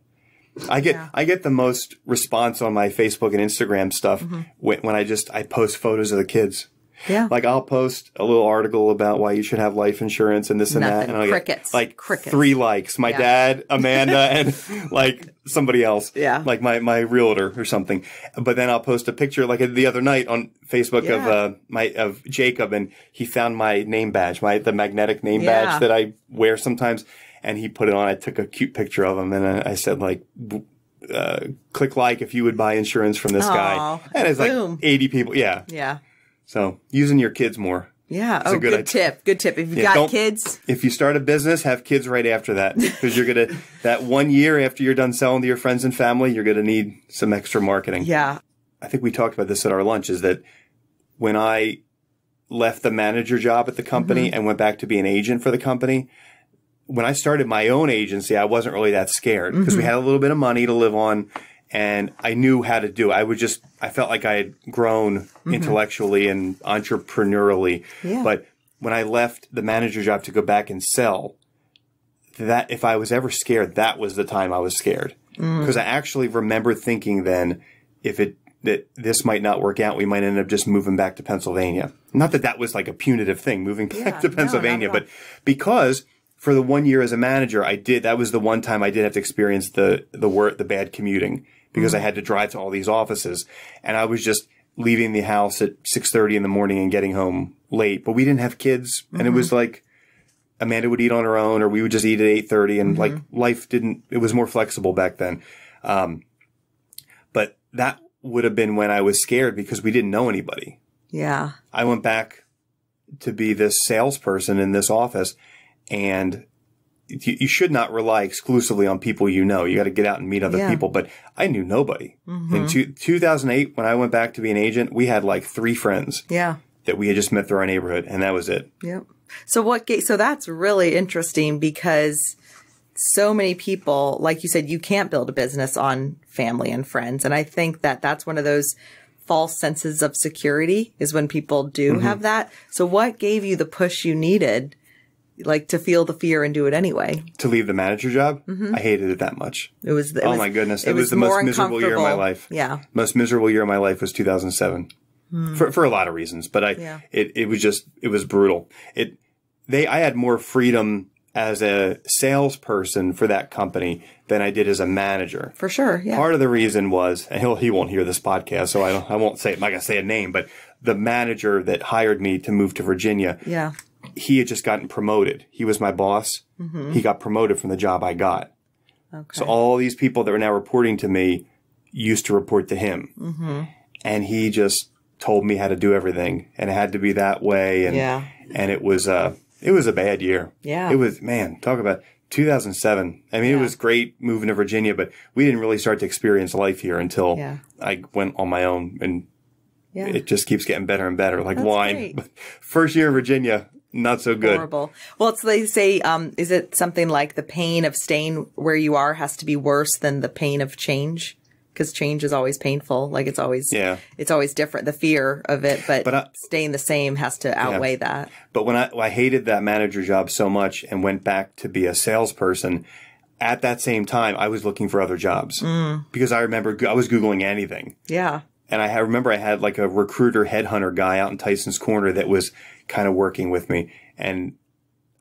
I get I get the most response on my Facebook and Instagram stuff Mm-hmm. when, when I just I post photos of the kids. yeah. Like I'll post a little article about why you should have life insurance and this and that, Nothing. and I'll Crickets. get like Crickets. three likes. My Yeah. dad, Amanda, (laughs) and like somebody else. Yeah. like my my realtor or something. But then I'll post a picture like the other night on Facebook of uh, my of Jacob, and he found my name badge, my the magnetic name Yeah. badge that I wear sometimes, and he put it on. I took a cute picture of him, and I, I said like. Uh, click like if you would buy insurance from this Aw. guy, and it's Boom. like eighty people. Yeah, yeah. so using your kids more. Yeah. a Oh, good good, tip. Good tip. If you've Yeah, got kids, If you start a business, have kids right after that because you're gonna (laughs) that one year after you're done selling to your friends and family, you're gonna need some extra marketing. yeah. I think we talked about this at our lunch. Is that when I left the manager job at the company Mm-hmm. and went back to be an agent for the company. When I started my own agency, I wasn't really that scared because Mm-hmm. we had a little bit of money to live on and I knew how to do it. I would just, I felt like I had grown intellectually and entrepreneurially. Mm-hmm. Yeah. But when I left the manager job to go back and sell, that if I was ever scared, that was the time I was scared. Mm. Because I actually remember thinking then, if it, that this might not work out, we might end up just moving back to Pennsylvania. Not that that was like a punitive thing, moving back Yeah, to Pennsylvania, at but because for the one year as a manager, I did, that was the one time I did have to experience the, the work, the bad commuting because I Mm. had to drive to all these offices and I was just leaving the house at 6.30 in the morning and getting home late, but we didn't have kids and it Mm-hmm. was like, Amanda would eat on her own, or we would just eat at eight thirty, and like Mm-hmm. life didn't. It was more flexible back then. Um, but that would have been when I was scared because we didn't know anybody. Yeah. I went back to be this salesperson in this office, and you, you should not rely exclusively on people you know. You got to get out and meet other Yeah. people. But I knew nobody. Mm-hmm. In two, 2008, when I went back to be an agent, we had like three friends Yeah. that we had just met through our neighborhood, and that was it. Yep. So what so that's really interesting because so many people like you said you can't build a business on family and friends and I think that that's one of those false senses of security is when people do have that. So what gave you the push you needed like to feel the fear and do it anyway? To leave the manager job, I hated it that much. It was it oh was- my goodness. It, It, was, the most miserable year of my life. Yeah. Most miserable year of my life was 2007 for, for a lot of reasons, but I, Hmm. Yeah. it, it was just, it was brutal. It, they, I had more freedom as a salesperson for that company than I did as a manager. For sure. Yeah. Part of the reason was, and he'll, he won't hear this podcast, so I, don't, I won't say, I'm not going to say a name, but the manager that hired me to move to Virginia, yeah. He had just gotten promoted. He was my boss. Mm-hmm. He got promoted from the job I got. Okay. So all these people that were now reporting to me used to report to him. Mm-hmm. And he just told me how to do everything and it had to be that way. And, Yeah. and it was, uh, it was a bad year. Yeah. It was, man, talk about 2007. I mean, Yeah. it was great moving to Virginia, but we didn't really start to experience life here until Yeah. I went on my own and yeah. it just keeps getting better and better, like That's wine. (laughs) First year in Virginia, not so good. horrible. Well, it's they say, um, is it something like the pain of staying where you are has to be worse than the pain of change? Because change is always painful. Like it's always, Yeah. it's always different. The fear of it, but, But I- staying the same has to outweigh that. But when I, I hated that manager job so much and went back to be a salesperson, at that same time, I was looking for other jobs Mm. because I remember I was Googling anything. Yeah. and I remember I had like a recruiter headhunter guy out in Tyson's Corner that was kind of working with me, and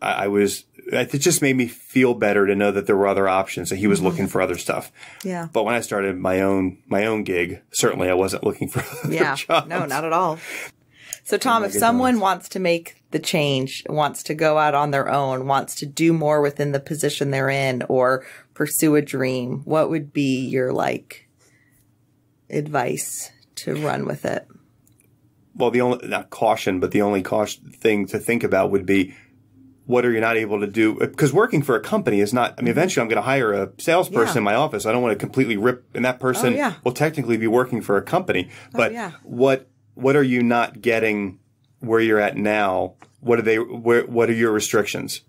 I, I was it just made me feel better to know that there were other options that he was mm-hmm. looking for other stuff. Yeah. But when I started my own my own gig, certainly I wasn't looking for (laughs) other Yeah. jobs. No, not at all. So Tom, if someone wants to make the change, wants to go out on their own, wants to do more within the position they're in or pursue a dream, what would be your like advice to run with it? Well, the only not caution, but the only caution thing to think about would be what are you not able to do? Because working for a company is not. I mean, eventually, I'm going to hire a salesperson Mm-hmm. Yeah. in my office. I don't want to completely rip, and that person Oh, yeah. will technically be working for a company. But yeah. what what are you not getting where you're at now? What are they? Where, what are your restrictions?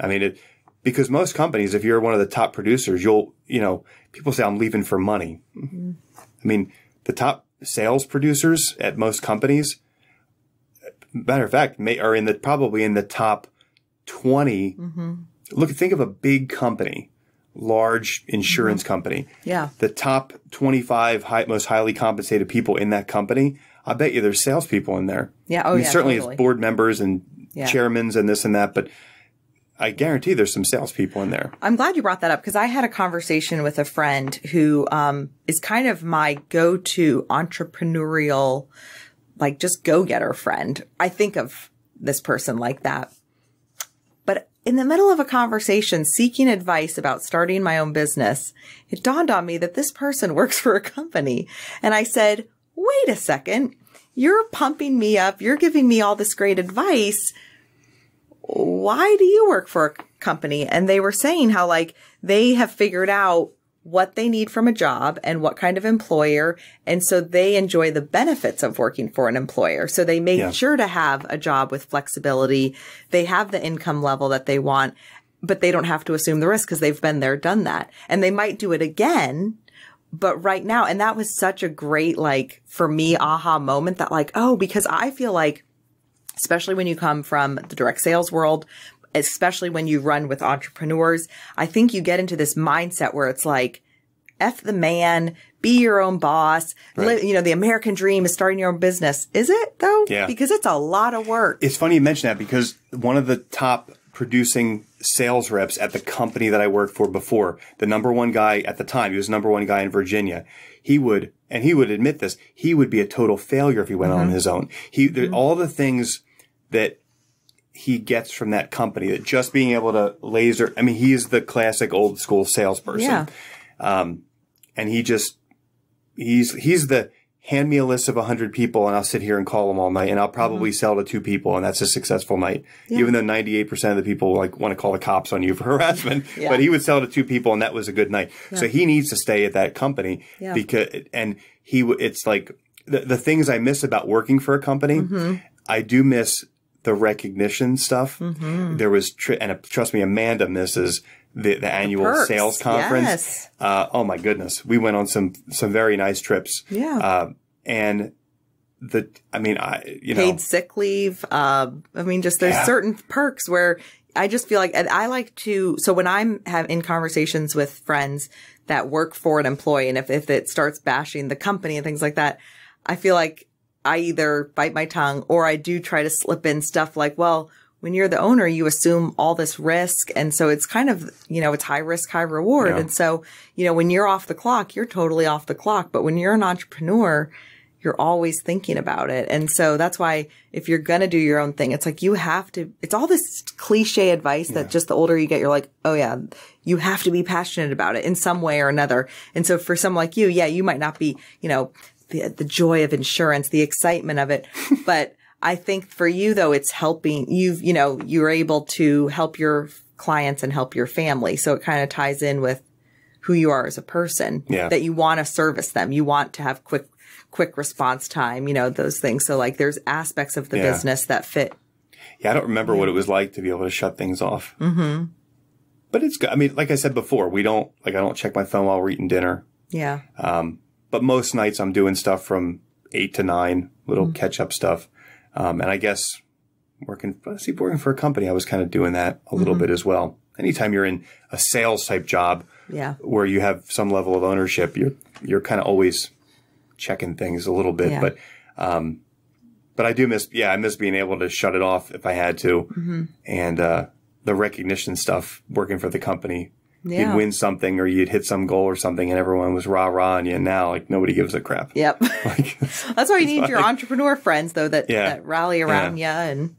I mean, it, because most companies, if you're one of the top producers, you'll, you know, people say, I'm leaving for money. Mm-hmm. I mean, the top sales producers at most companies, matter of fact, may, are in the, probably in the top 20. Mm-hmm. Look, think of a big company, large insurance Mm-hmm. company. Yeah. The top 25 high, most highly compensated people in that company, I bet you there's salespeople in there. Yeah. Oh, I mean, yeah. certainly totally. it's board members and Yeah. chairmans and this and that, but I guarantee there's some salespeople in there. I'm glad you brought that up because I had a conversation with a friend who um, is kind of my go-to entrepreneurial, like just go-getter friend. I think of this person like that. But in the middle of a conversation seeking advice about starting my own business, it dawned on me that this person (laughs) works for a company. And I said, wait a second. You're pumping me up. You're giving me all this great advice why do you work for a company? And they were saying how like they have figured out what they need from a job and what kind of employer. And so they enjoy the benefits of working for an employer. So they make Yeah. sure to have a job with flexibility. They have the income level that they want, but they don't have to assume the risk because they've been there, done that. And they might do it again. But right now, and that was such a great, like, for me, aha moment that like, oh, because I feel like especially when you come from the direct sales world, especially when you run with entrepreneurs, I think you get into this mindset where it's like, F the man, be your own boss. Li- you know, the American dream is starting your own business. Is it though? Yeah. Because it's a lot of work. It's funny you mention that because one of the top producing sales reps at the company that I worked for before, the number one guy at the time, he was number one guy in Virginia. He would, and he would admit this, he would be a total failure if he went on mm-hmm. his own. He, there, mm-hmm. all the things that he gets from that company, that just being able to laser, I mean, he is the classic old school salesperson. yeah. and he just he's he's the hand me a list of 100 people and I'll sit here and call them all night and I'll probably sell to two people and that's a successful night even though 98% of the people like want to call the cops on you for (laughs) harassment Yeah. but he would sell to two people and that was a good night so he needs to stay at that company Yeah. because and he it's like the, the things I miss about working for a company Mm-hmm. I do miss the recognition stuff Mm-hmm. there was tri- and uh, trust me Amanda misses the, the annual perks, sales conference yes. uh, oh my goodness, we went on some some very nice trips. Yeah. Uh, and the, I mean, I you know, Paid sick leave. Uh, I mean, just there's Yeah. certain perks where I just feel like, and I like to, so when I'm have in conversations with friends that work for an employee and if, if it starts bashing the company and things like that, I feel like I either bite my tongue or I do try to slip in stuff like, well, when you're the owner, you assume all this risk. And so it's kind of, you know, it's high risk, high reward. Yeah. And so, you know, when you're off the clock, you're totally off the clock. But when you're an entrepreneur, you're always thinking about it. And so that's why if you're going to do your own thing, it's like you have to, it's all this cliche advice that just the older you get, you're like, oh yeah, you have to be passionate about it in some way or another. And so for someone like you, yeah, you might not be, you know, the, the joy of insurance, the excitement of it, (laughs) but I think for you though, it's helping you've, you know, you're able to help your clients and help your family. So it kind of ties in with who you are as a person Yeah. that you want to service them. You want to have quick, quick response time, you know, those things. So like there's aspects of the Yeah. business that fit. yeah, I don't remember what it was like to be able to shut things off. Mm-hmm. But it's good. I mean, like I said before, we don't like I don't check my phone while we're eating dinner. Yeah. But most nights I'm doing stuff from eight to nine, little Mm-hmm. catch up stuff. Um, and I guess working, see, working for a company, I was kind of doing that a little Mm-hmm. bit as well. Anytime you're in a sales type job, Yeah. where you have some level of ownership, you're you're kind of always checking things a little bit, Yeah. but, um, but I do miss, yeah, I miss being able to shut it off if I had to. Mm-hmm. And, uh, the recognition stuff working for the company. Yeah. You'd win something or you'd hit some goal or something and everyone was rah rah on you. And now like nobody gives a crap. Yep. (laughs) Like, (laughs) That's why you need your entrepreneur friends though that, Yeah. that rally around you and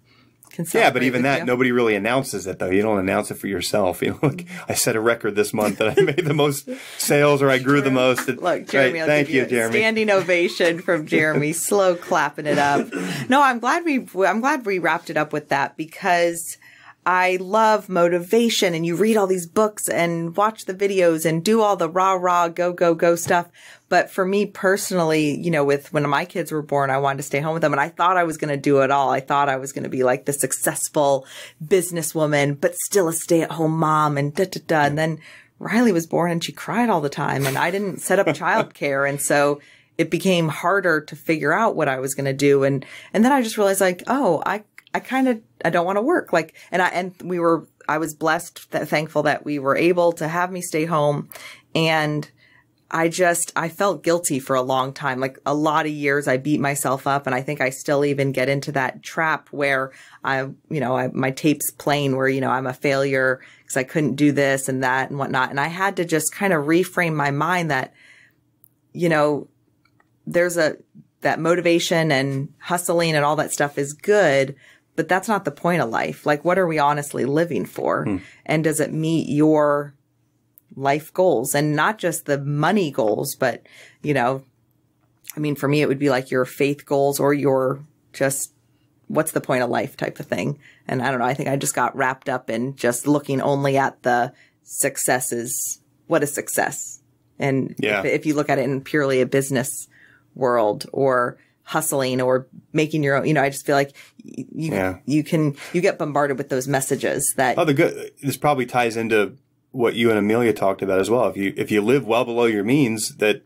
can yeah, but even that, you. nobody really announces it though. You don't announce it for yourself. (laughs) You know, like I set a record this month that I made the most sales or I grew the most. And- Look, Jeremy, Right, I'll thank give you, you, Jeremy. standing ovation from Jeremy. Slow clapping it up. No, I'm glad we I'm glad we wrapped it up with that because I love motivation and you read all these books and watch the videos and do all the rah rah go go go stuff. But for me personally, you know, with when my kids were born, I wanted to stay home with them and I thought I was going to do it all. I thought I was going to be like the successful businesswoman, but still a stay at home mom and da da da. And then Riley was born and she cried all the time and I didn't set up (laughs) childcare. And so it became harder to figure out what I was going to do. And, and then I just realized like, oh, I, I kind of, I don't want to work. Like, and I, and we were, I was blessed, that, thankful that we were able to have me stay home. And I just, I felt guilty for a long time. Like a lot of years, I beat myself up. And I think I still even get into that trap where I, you know, I, my tape's playing where, you know, I'm a failure because I couldn't do this and that and whatnot. And I had to just kind of reframe my mind that, you know, there's a, that motivation and hustling and all that stuff is good, but that's not the point of life. Like, what are we honestly living for? Hmm. And does it meet your life goals and not just the money goals, but, you know, I mean, for me, it would be like your faith goals or your just what's the point of life type of thing. And I don't know. I think I just got wrapped up in just looking only at the successes. What is success? And Yeah. if, if you look at it in purely a business world or hustling or making your own, you know, I just feel like you, Yeah. you can, you get bombarded with those messages that, Oh, the good. This probably ties into what you and Amelia talked about as well. If you if you live well below your means, that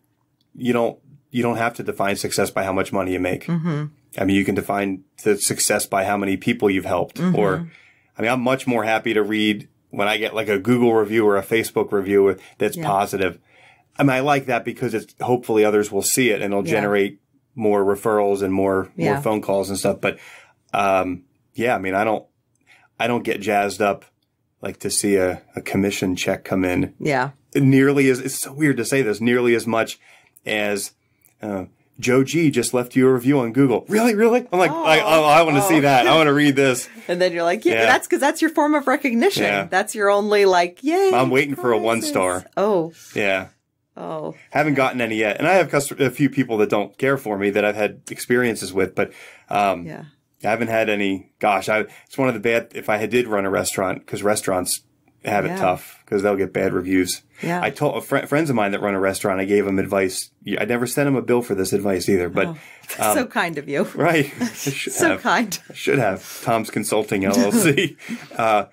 you don't you don't have to define success by how much money you make. Mm-hmm. I mean, you can define the success by how many people you've helped. Or, I mean, I'm much more happy to read when I get like a Google review or a Facebook review that's Yeah. positive. I mean, I like that because it's hopefully others will see it and it'll Yeah. generate more referrals and more Yeah. more phone calls and stuff. But um, yeah, I mean, I don't I don't get jazzed up like to see a, a commission check come in yeah, nearly as it's so weird to say this nearly as much as uh, Joe G just left you a review on Google. Really, really? I'm like, I, oh, I want to see that. I want to read this. (laughs) And then you're like, yeah, Yeah. that's because that's your form of recognition. Yeah. That's your only like, yay. I'm waiting for a one star. Oh, Yeah, oh, haven't gotten any yet, and I have cust- a few people that don't care for me that I've had experiences with, but um, yeah, I haven't had any. Gosh, I, it's one of the bad. If I had did run a restaurant, because restaurants have Yeah. it tough because they'll get bad reviews. Yeah. I told a fri friends of mine that run a restaurant. I gave them advice. I never sent them a bill for this advice either, but so kind of you. (laughs) right, (laughs) should So have. kind. I should have. Tom's Consulting (laughs) LLC uh,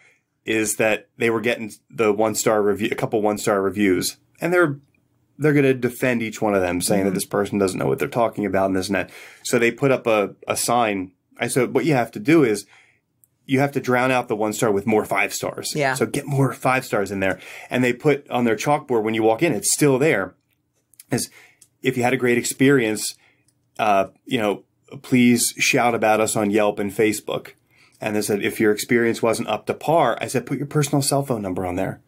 is that they were getting the one star review, a couple one star reviews, and they're they're going to defend each one of them, saying Mm-hmm. that this person doesn't know what they're talking about and this and that. So they put up a, a sign. I said, what you have to do is you have to drown out the one star with more five stars. Yeah. So get more five stars in there. And they put on their chalkboard when you walk in, it's still there. Is if you had a great experience, uh, you know, please shout about us on Yelp and Facebook. And they said, if your experience wasn't up to par, I said, put your personal cell phone number on there.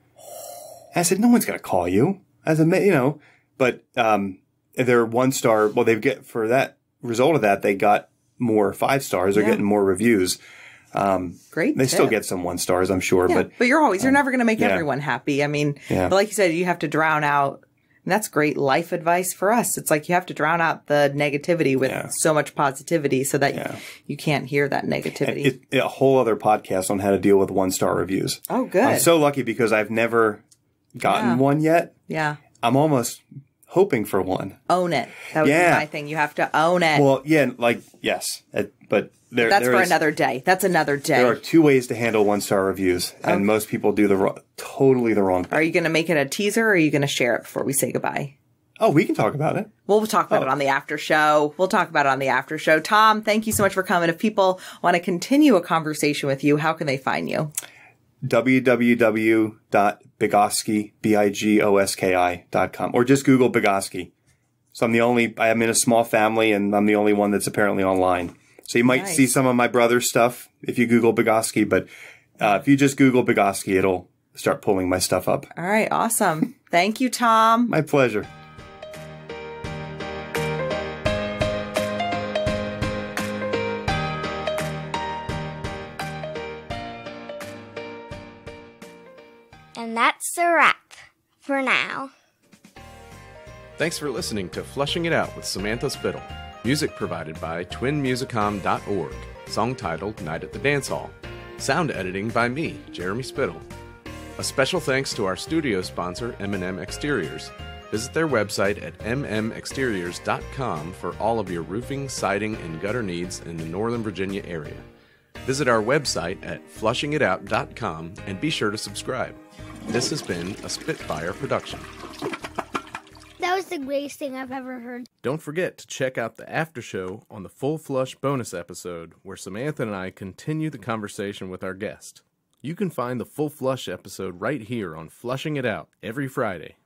I said, no one's going to call you. I a "Ma- you know, but, um, they're one star. Well, they get for that result of that, they got more five stars. They're Yeah. getting more reviews. Great. They still get some one stars, I'm sure, Yeah, but but, you're always, you're never going to make yeah. everyone happy. I mean, like you said, you have to drown out. And that's great life advice for us. It's like you have to drown out the negativity with Yeah. so much positivity so that Yeah. you can't hear that negativity. it, a whole other podcast on how to deal with one star reviews. oh, good. I'm so lucky because I've never gotten Yeah. one yet. yeah. I'm almost hoping for one. Own it. That would Yeah. be my thing. You have to own it. Well, yeah, like yes, it, but there, that's for is- another day. That's another day. There are two ways to handle one star reviews, and most people do the wrong, totally the wrong. thing. Are you going to make it a teaser or are you going to share it before we say goodbye? Oh, we can talk about it. We'll talk about it Oh. on the after show. We'll talk about it on the after show. Tom, thank you so much for coming. If people want to continue a conversation with you, how can they find you? www.bigoski, B-I-G-O-S-K-I B-I-G-O-S-K-I dot com, or just Google Bigoski. So I'm the only, I'm in a small family and I'm the only one that's apparently online. So you might Nice. see some of my brother's stuff if you Google Bigoski, but uh, if you just Google Bigoski, it'll start pulling my stuff up. All right, awesome. Thank you, Tom. My pleasure. That's a wrap for now. Thanks for listening to Flushing It Out with Samantha Spittle. Music provided by twinmusicom.org. Song titled Night at the Dance Hall. Sound editing by me, Jeremy Spittle. A special thanks to our studio sponsor, M&M Exteriors. Visit their website at mmexteriors.com for all of your roofing, siding, and gutter needs in the Northern Virginia area. Visit our website at flushingitout.com and be sure to subscribe. This has been a Spitfire production. That was the greatest thing I've ever heard. Don't forget to check out the after show on the Full Flush bonus episode, where Samantha and I continue the conversation with our guest. You can find the Full Flush episode right here on Flushing It Out every Friday.